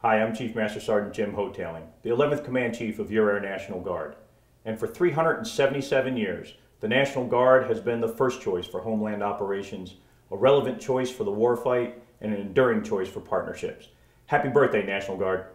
Hi, I'm Chief Master Sergeant Jim Hotaling, the 11th Command Chief of Your Air National Guard. And for 377 years, the National Guard has been the first choice for homeland operations, a relevant choice for the warfight, and an enduring choice for partnerships. Happy birthday, National Guard.